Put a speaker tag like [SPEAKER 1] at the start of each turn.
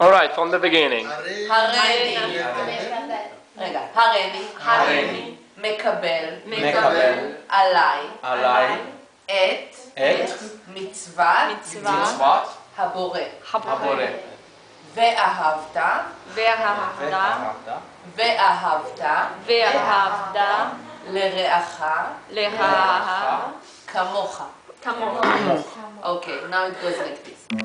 [SPEAKER 1] Alright, from the beginning.
[SPEAKER 2] הריני, רגע, הריני,
[SPEAKER 3] הריני,
[SPEAKER 2] מקבל,
[SPEAKER 3] מקבל.
[SPEAKER 2] עליי,
[SPEAKER 3] עליי.
[SPEAKER 2] את
[SPEAKER 3] את
[SPEAKER 2] מצוות
[SPEAKER 3] מצוות
[SPEAKER 2] הבורא,
[SPEAKER 3] הבורא.
[SPEAKER 2] ואהבת,
[SPEAKER 4] ואהבת,
[SPEAKER 2] ואהבת.
[SPEAKER 4] ואהבת.
[SPEAKER 2] לרעך.
[SPEAKER 4] לרעך.
[SPEAKER 2] כמוך.
[SPEAKER 4] כמוך.
[SPEAKER 2] אוקיי, now it goes like this.